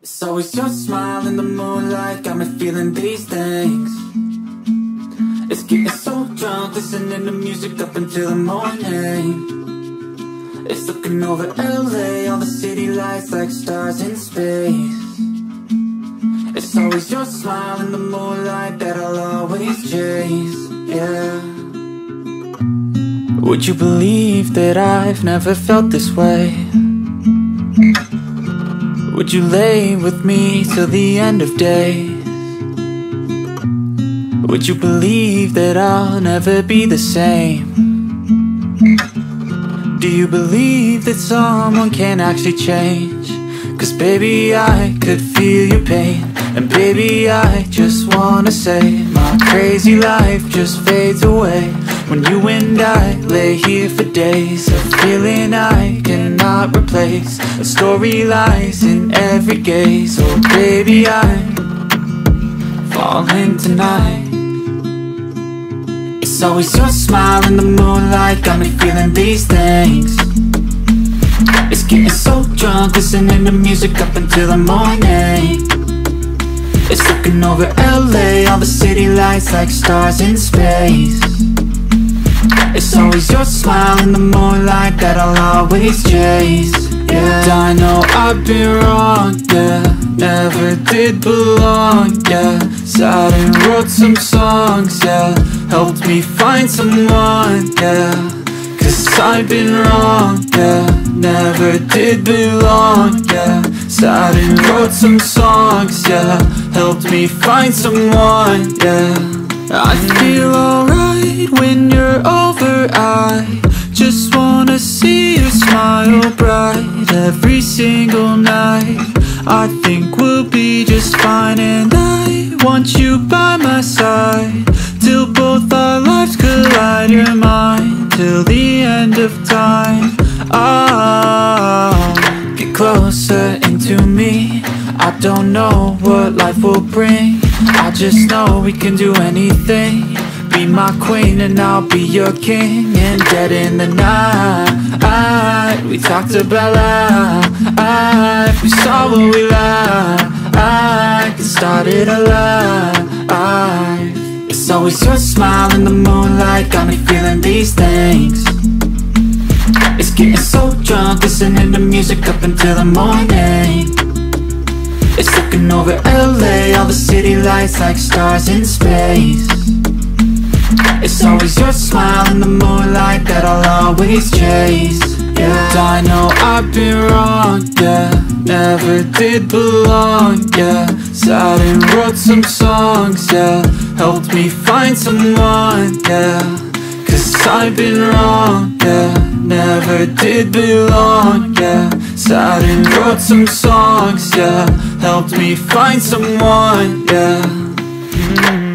It's always your smile in the moonlight Got me feeling these things. It's getting so drunk Listening to music up until the morning. It's looking over LA All the city lights like stars in space. It's always your smile in the moonlight That I'll always chase, yeah. Would you believe that I've never felt this way? Would you lay with me till the end of days? Would you believe that I'll never be the same? Do you believe that someone can actually change? Cause baby I could feel your pain And baby I just wanna say My crazy life just fades away When you and I lay here for days A feeling I cannot replace. A story lies in every gaze. Oh baby I'm falling tonight. It's always your smile in the moonlight Got me feeling these things. It's getting so drunk Listening to music up until the morning. It's looking over LA All the city lights like stars in space Always your smile in the moonlight That I'll always chase. Yeah. And I know I've been wrong, yeah. Never did belong, yeah. Sat and wrote some songs, yeah. Helped me find someone, yeah. Cause I've been wrong, yeah. Never did belong, yeah. Sat and wrote some songs, yeah. Helped me find someone, yeah. I feel alright when you're over. I just wanna see you smile bright Every single night. I think we'll be just fine And I want you by my side. Till both our lives collide You're mine till the end of time. Oh, get closer into me. I don't know what life will bring. I just know we can do anything Be my queen and I'll be your king And dead in the night. We talked about life. We saw what we like And started a life. It's always your smile in the moonlight Got me feeling these things. It's getting so drunk Listening to music up until the morning. It's looking over LA All the city lights like stars in space It's always your smile in the moonlight That I'll always chase. Yeah. I know I've been wrong, yeah. Never did belong, yeah. Sat and wrote some songs, yeah. Helped me find someone, yeah. Cause I've been wrong, yeah. Never did belong, yeah. Sat and wrote some songs, yeah. Helped me find someone, yeah. mm -hmm.